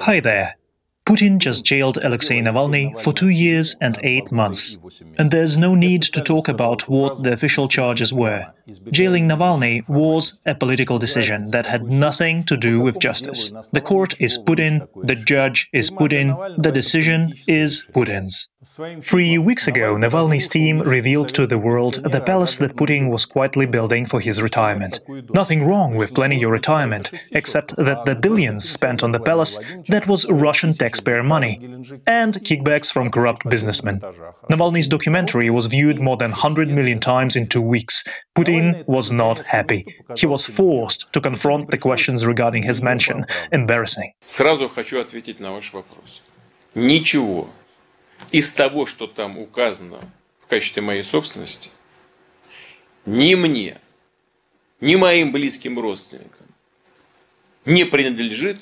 Hi there. Putin just jailed Alexei Navalny for two years and eight months. And there's no need to talk about what the official charges were. Jailing Navalny was a political decision that had nothing to do with justice. The court is Putin, the judge is Putin, the decision is Putin's. Three weeks ago, Navalny's team revealed to the world the palace that Putin was quietly building for his retirement. Nothing wrong with planning your retirement, except that the billions spent on the palace, that was Russian taxpayer money, and kickbacks from corrupt businessmen. Navalny's documentary was viewed more than 100 million times in two weeks. Putin was not happy. He was forced to confront the questions regarding his mansion. Embarrassing. Сразу хочу ответить на ваш вопрос. Ничего Из того, что там указано в качестве моей собственности, ни мне, ни моим близким родственникам не принадлежит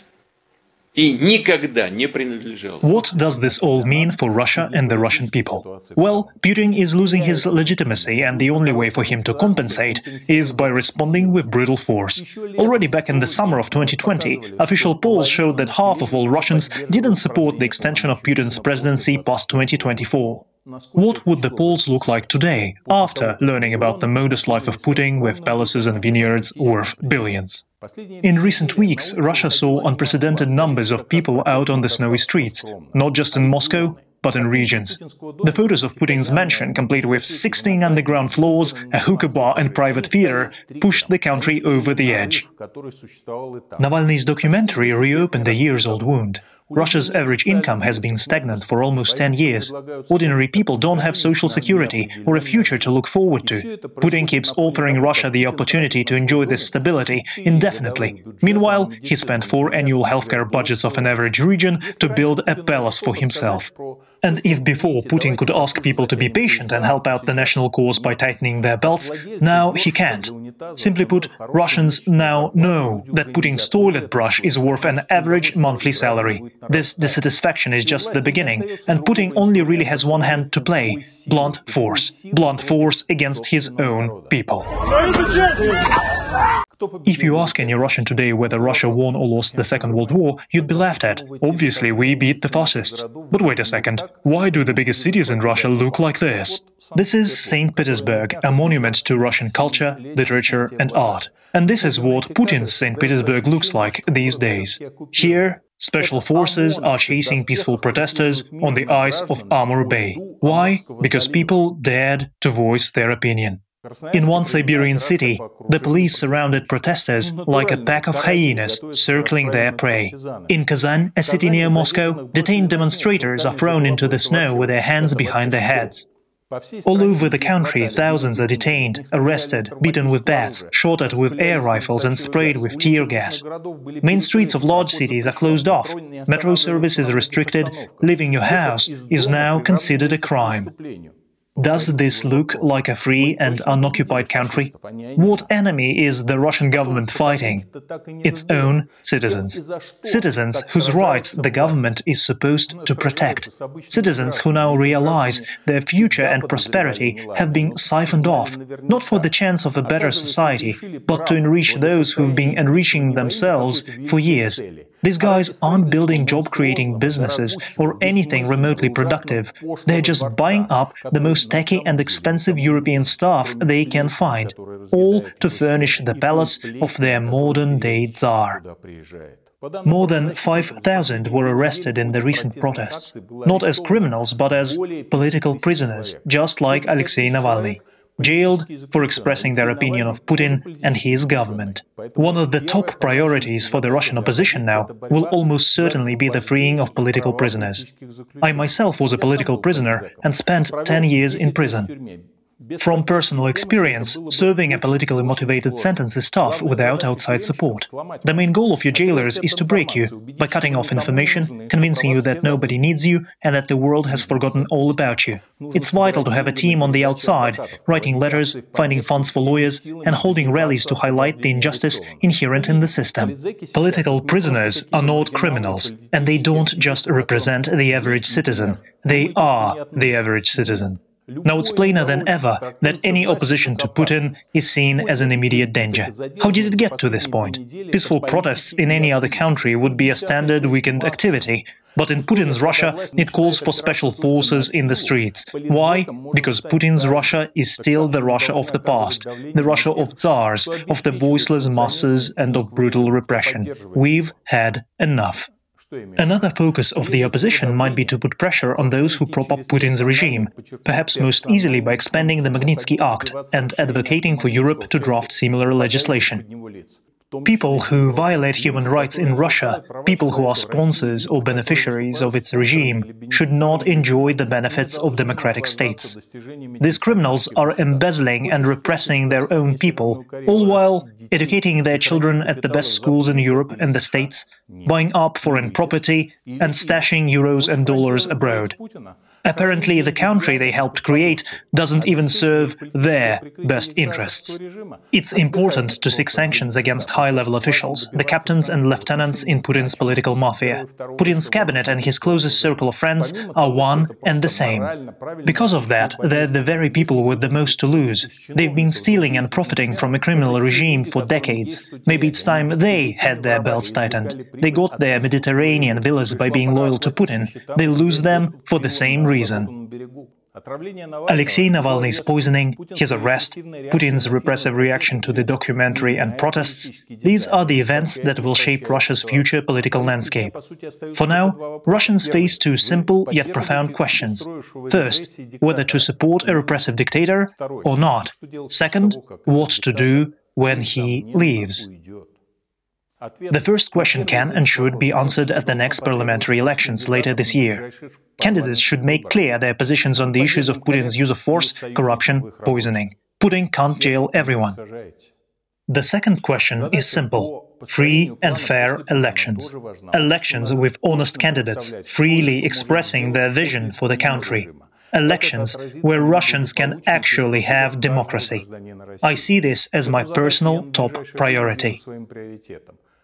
What does this all mean for Russia and the Russian people? Well, Putin is losing his legitimacy, and the only way for him to compensate is by responding with brutal force. Already back in the summer of 2020, official polls showed that half of all Russians didn't support the extension of Putin's presidency past 2024. What would the polls look like today, after learning about the modest life of Putin with palaces and vineyards worth billions? In recent weeks, Russia saw unprecedented numbers of people out on the snowy streets, not just in Moscow, but in regions. The photos of Putin's mansion, complete with 16 underground floors, a hookah bar and private theater, pushed the country over the edge. Navalny's documentary reopened a years-old wound. Russia's average income has been stagnant for almost 10 years. Ordinary people don't have social security or a future to look forward to. Putin keeps offering Russia the opportunity to enjoy this stability indefinitely. Meanwhile, he spent four annual healthcare budgets of an average region to build a palace for himself. And if before Putin could ask people to be patient and help out the national cause by tightening their belts, now he can't. Simply put, Russians now know that Putin's toilet brush is worth an average monthly salary. This dissatisfaction is just the beginning, and Putin only really has one hand to play blunt force. Blunt force against his own people. If you ask any Russian today whether Russia won or lost the Second World War, you'd be laughed at. Obviously, we beat the fascists. But wait a second, why do the biggest cities in Russia look like this? This is St. Petersburg, a monument to Russian culture, literature and art. And this is what Putin's St. Petersburg looks like these days. Here, Special forces are chasing peaceful protesters on the ice of Amur Bay. Why? Because people dared to voice their opinion. In one Siberian city, the police surrounded protesters like a pack of hyenas circling their prey. In Kazan, a city near Moscow, detained demonstrators are thrown into the snow with their hands behind their heads. All over the country, thousands are detained, arrested, beaten with bats, shot at with air rifles and sprayed with tear gas. Main streets of large cities are closed off, metro service is restricted, leaving your house is now considered a crime. Does this look like a free and unoccupied country? What enemy is the Russian government fighting? Its own citizens. Citizens whose rights the government is supposed to protect. Citizens who now realize their future and prosperity have been siphoned off, not for the chance of a better society, but to enrich those who've been enriching themselves for years. These guys aren't building job-creating businesses or anything remotely productive. They're just buying up the most tacky and expensive European stuff they can find, all to furnish the palace of their modern-day Tsar. More than 5,000 were arrested in the recent protests, not as criminals but as political prisoners, just like Alexei Navalny jailed for expressing their opinion of Putin and his government. One of the top priorities for the Russian opposition now will almost certainly be the freeing of political prisoners. I myself was a political prisoner and spent 10 years in prison. From personal experience, serving a politically motivated sentence is tough without outside support. The main goal of your jailers is to break you, by cutting off information, convincing you that nobody needs you and that the world has forgotten all about you. It's vital to have a team on the outside, writing letters, finding funds for lawyers, and holding rallies to highlight the injustice inherent in the system. Political prisoners are not criminals, and they don't just represent the average citizen. They are the average citizen. Now it's plainer than ever that any opposition to Putin is seen as an immediate danger. How did it get to this point? Peaceful protests in any other country would be a standard weekend activity, but in Putin's Russia, it calls for special forces in the streets. Why? Because Putin's Russia is still the Russia of the past, the Russia of tsars, of the voiceless masses and of brutal repression. We've had enough. Another focus of the opposition might be to put pressure on those who prop up Putin's regime, perhaps most easily by expanding the Magnitsky Act and advocating for Europe to draft similar legislation. People who violate human rights in Russia, people who are sponsors or beneficiaries of its regime, should not enjoy the benefits of democratic states. These criminals are embezzling and repressing their own people, all while educating their children at the best schools in Europe and the States, buying up foreign property, and stashing euros and dollars abroad. Apparently, the country they helped create doesn't even serve their best interests. It's important to seek sanctions against high-level officials, the captains and lieutenants in Putin's political mafia. Putin's cabinet and his closest circle of friends are one and the same. Because of that, they're the very people with the most to lose. They've been stealing and profiting from a criminal regime for decades. Maybe it's time they had their belts tightened. They got their Mediterranean villas by being loyal to Putin. They lose them for the same reason reason. Alexei Navalny's poisoning, his arrest, Putin's repressive reaction to the documentary and protests, these are the events that will shape Russia's future political landscape. For now, Russians face two simple yet profound questions. First, whether to support a repressive dictator or not. Second, what to do when he leaves. The first question can and should be answered at the next parliamentary elections later this year. Candidates should make clear their positions on the issues of Putin's use of force, corruption, poisoning. Putin can't jail everyone. The second question is simple free and fair elections. Elections with honest candidates, freely expressing their vision for the country. Elections where Russians can actually have democracy. I see this as my personal top priority.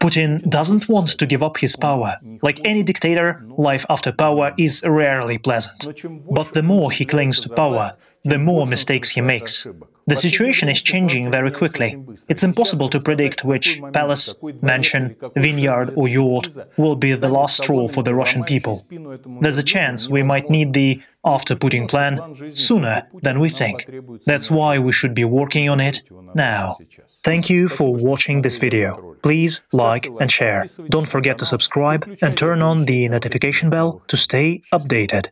Putin doesn't want to give up his power. Like any dictator, life after power is rarely pleasant. But the more he clings to power, the more mistakes he makes. The situation is changing very quickly. It's impossible to predict which palace, mansion, vineyard or yacht will be the last straw for the Russian people. There's a chance we might need the after Putin plan sooner than we think. That's why we should be working on it now. Thank you for watching this video. Please like and share. Don't forget to subscribe and turn on the notification bell to stay updated.